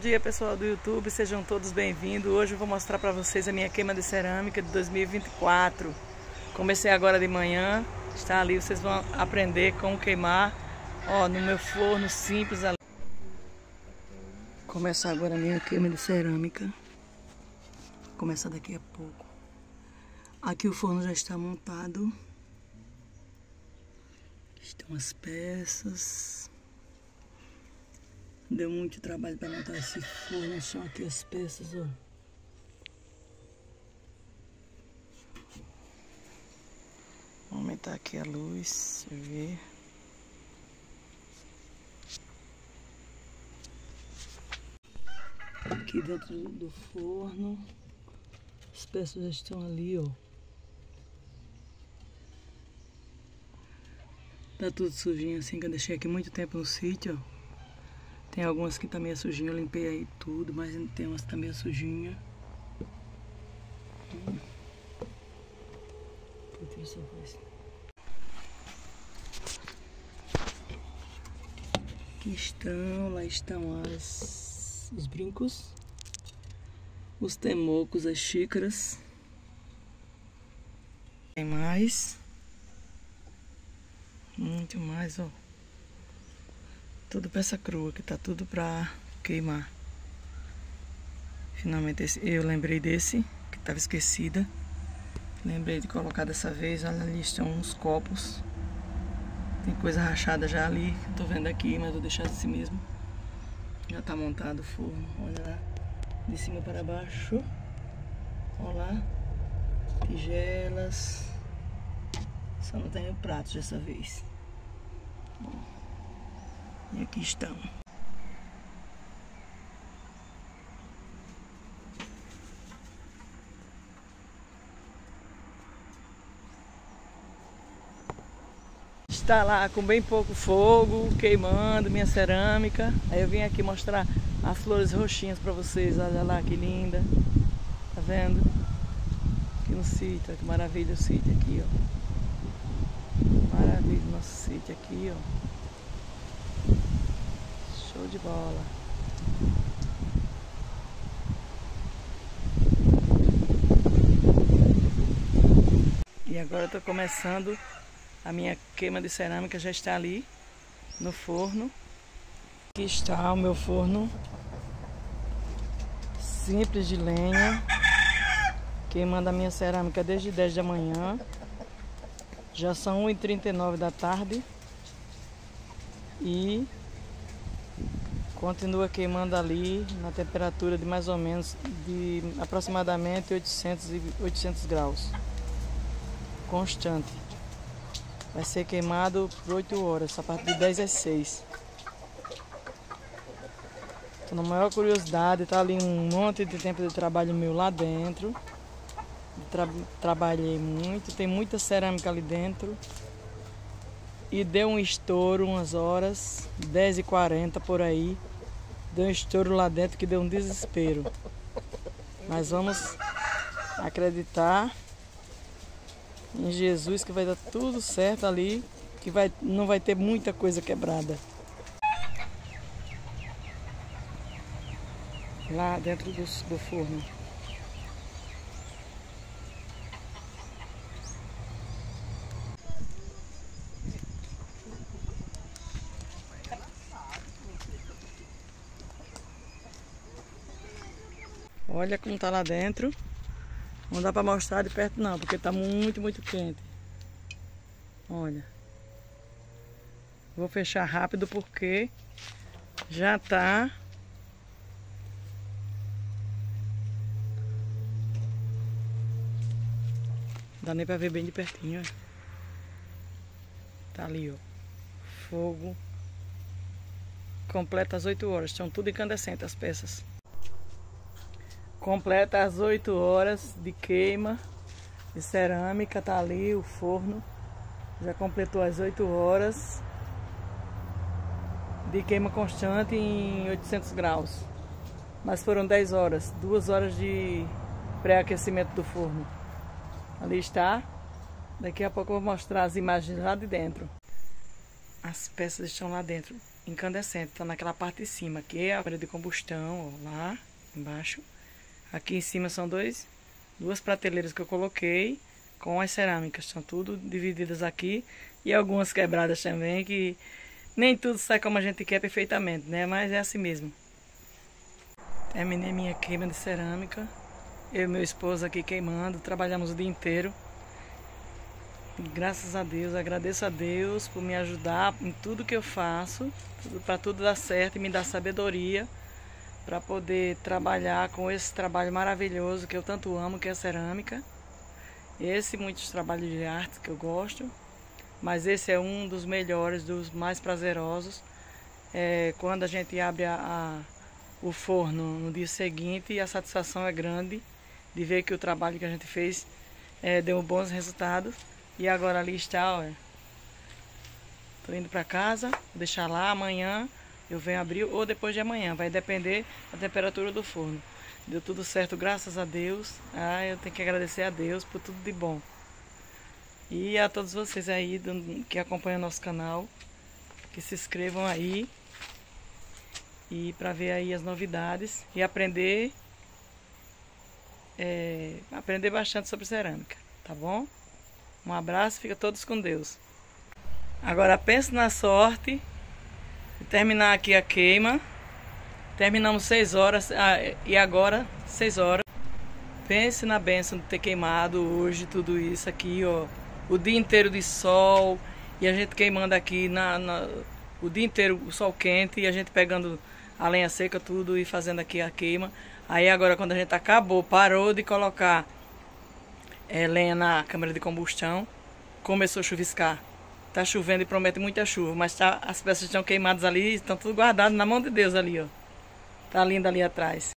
Dia pessoal do YouTube, sejam todos bem-vindos. Hoje eu vou mostrar para vocês a minha queima de cerâmica de 2024. Comecei agora de manhã, está ali, vocês vão aprender como queimar, ó, no meu forno simples ali. Começa agora a minha queima de cerâmica. Começa daqui a pouco. Aqui o forno já está montado. Estão as peças. Deu muito trabalho para montar esse forno, são aqui as peças, ó. Vou aumentar aqui a luz, ver. Aqui dentro do forno, as peças já estão ali, ó. Tá tudo sujinho assim, que eu deixei aqui muito tempo no sítio, ó. Tem algumas que tá meio sujinha, eu limpei aí tudo, mas tem umas que tá meio sujinha. Aqui estão, lá estão as, os brincos, os temocos, as xícaras. Tem mais. Muito mais, ó. Tudo peça crua, que tá tudo pra queimar. Finalmente esse, eu lembrei desse, que tava esquecida. Lembrei de colocar dessa vez, olha ali estão uns copos. Tem coisa rachada já ali, tô vendo aqui, mas vou deixar assim mesmo. Já tá montado o forno, olha lá. De cima para baixo. Olha lá. Tigelas. Só não tenho pratos dessa vez. Bom. E aqui estão. Está lá com bem pouco fogo, queimando minha cerâmica. Aí eu vim aqui mostrar as flores roxinhas para vocês. Olha lá que linda. Tá vendo? Aqui no sítio, que maravilha o sítio aqui, ó. Maravilha o nosso sítio aqui, ó. Show de bola. E agora tô começando a minha queima de cerâmica já está ali no forno. Aqui está o meu forno simples de lenha. Queimando a minha cerâmica desde 10 da manhã. Já são 1h39 da tarde. E continua queimando ali na temperatura de mais ou menos de aproximadamente 800 e 800 graus. Constante. Vai ser queimado por 8 horas a partir de 10 às 6 Tô na maior curiosidade tá ali um monte de tempo de trabalho meu lá dentro. Tra trabalhei muito tem muita cerâmica ali dentro. E deu um estouro umas horas 10h40 por aí deu um estouro lá dentro que deu um desespero. Mas vamos acreditar em Jesus que vai dar tudo certo ali, que vai, não vai ter muita coisa quebrada. Lá dentro do, do forno. Olha como tá lá dentro. Não dá para mostrar de perto não, porque tá muito, muito quente. Olha. Vou fechar rápido porque já tá Dá nem pra ver bem de pertinho, ó. Tá ali, ó. Fogo. Completa as 8 horas. Estão tudo incandescentes as peças. Completa as 8 horas de queima de cerâmica, tá ali o forno. Já completou as 8 horas de queima constante em 800 graus. Mas foram 10 horas, 2 horas de pré-aquecimento do forno. Ali está. Daqui a pouco eu vou mostrar as imagens lá de dentro. As peças estão lá dentro. incandescente, tá naquela parte de cima, que é a parede de combustão, ó, lá embaixo. Aqui em cima são dois, duas prateleiras que eu coloquei com as cerâmicas, estão tudo divididas aqui e algumas quebradas também, que nem tudo sai como a gente quer perfeitamente, né? Mas é assim mesmo. Terminei minha queima de cerâmica. Eu e meu esposo aqui queimando, trabalhamos o dia inteiro. Graças a Deus, agradeço a Deus por me ajudar em tudo que eu faço, para tudo dar certo e me dar sabedoria para poder trabalhar com esse trabalho maravilhoso que eu tanto amo, que é cerâmica. Esse muitos trabalhos de arte que eu gosto, mas esse é um dos melhores, dos mais prazerosos. É, quando a gente abre a, a, o forno no dia seguinte, a satisfação é grande de ver que o trabalho que a gente fez é, deu bons resultados. E agora ali está, olha. Tô indo para casa, vou deixar lá amanhã eu venho abrir ou depois de amanhã, vai depender da temperatura do forno. Deu tudo certo, graças a Deus. Ah, eu tenho que agradecer a Deus por tudo de bom. E a todos vocês aí que acompanham nosso canal, que se inscrevam aí e para ver aí as novidades e aprender é, aprender bastante sobre cerâmica, tá bom? Um abraço, fica todos com Deus. Agora pense na sorte terminar aqui a queima. Terminamos 6 horas ah, e agora 6 horas. Pense na benção de ter queimado hoje tudo isso aqui, ó. O dia inteiro de sol e a gente queimando aqui na, na o dia inteiro o sol quente e a gente pegando a lenha seca tudo e fazendo aqui a queima. Aí agora quando a gente acabou, parou de colocar é, lenha na câmara de combustão, começou a chuviscar. Tá chovendo e promete muita chuva, mas tá, as peças estão queimadas ali, estão tudo guardadas na mão de Deus ali, ó. Tá linda ali atrás.